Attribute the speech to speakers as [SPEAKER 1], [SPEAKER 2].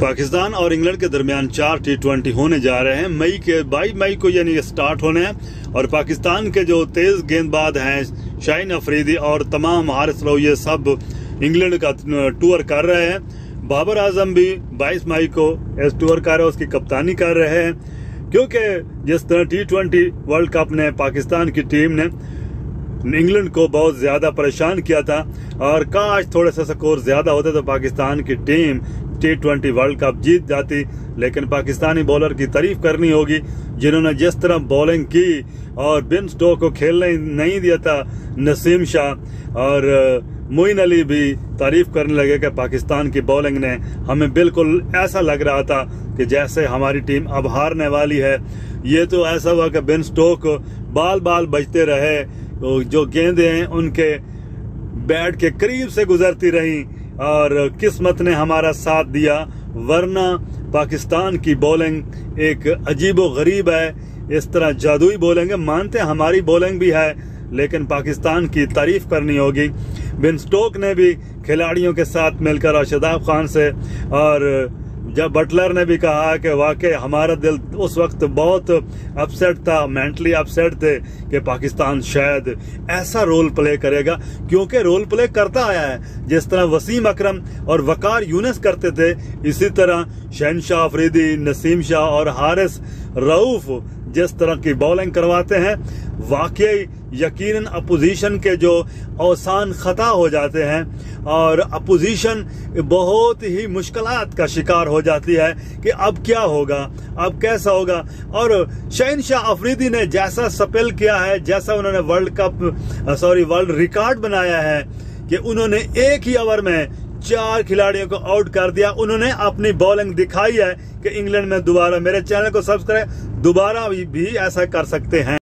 [SPEAKER 1] पाकिस्तान और इंग्लैंड के दरमियान चार टी ट्वेंटी होने जा रहे हैं। मई के, बाईस मई को यानी स्टार्ट होने हैं और पाकिस्तान के जो तेज गेंदबाज हैं शाइन अफरीदी और तमाम हारिस रो ये सब इंग्लैंड का टूर कर रहे हैं। बाबर आज़म भी 22 मई को इस टूर कर रहे हैं, उसकी कप्तानी कर रहे हैं। क्योंकि जिस तरह टी ट्वेंटी वर्ल्ड कप ने पाकिस्तान की टीम ने इंग्लैंड को बहुत ज़्यादा परेशान किया था और काश थोड़े से स्कोर ज़्यादा होते तो पाकिस्तान की team T twenty world cup जीत जाती, लेकिन पाकिस्तानी बॉलर की तारीफ़ करनी होगी, जिन्होंने जिस तरह बॉलिंग की और बिन स्टोक को खेलने नहीं दिया था, नसीम शाह। और मोइन अली भी तारीफ़ करने लगे कि पाकिस्तान की बॉलिंग ने हमें बिल्कुल ऐसा लग रहा था कि जैसे हमारी टीम अब हारने वाली है। ये तो ऐसा हुआ कि बिन स्टोक बाल बाल बजते रहे, जो गेंदे हैं उनके बैट के करीब से गुजरती रही और किस्मत ने हमारा साथ दिया, वरना पाकिस्तान की बॉलिंग एक अजीब गरीब है। इस तरह जादुई बोलेंगे मानते हमारी बॉलिंग भी है, लेकिन पाकिस्तान की तारीफ़ करनी होगी। बिन स्टोक ने भी खिलाड़ियों के साथ मिलकर और खान से, और जब बटलर ने भी कहा कि वाकई हमारा दिल उस वक्त बहुत अपसेट था मेंटली अपसेट थे कि पाकिस्तान शायद ऐसा रोल प्ले करेगा, क्योंकि रोल प्ले करता आया है। जिस तरह वसीम अकरम और वकार यूनस करते थे, इसी तरह शहनशाह, अफरीदी, नसीम शाह और हारिस रऊफ जिस तरह की बॉलिंग करवाते हैं, वाकई यकीनन अपोजिशन के जो औसान खता हो जाते हैं और अपोजिशन बहुत ही मुश्किल का शिकार हो जाती है कि अब क्या होगा, अब कैसा होगा। और शहन शाह अफरीदी ने जैसा सपेल किया है, जैसा उन्होंने world cup sorry world record बनाया है कि उन्होंने एक ही ओवर में चार खिलाड़ियों को आउट कर दिया। उन्होंने अपनी बॉलिंग दिखाई है कि इंग्लैंड में दोबारा मेरे चैनल को सब्सक्राइब दोबारा भी, भी ऐसा कर सकते हैं।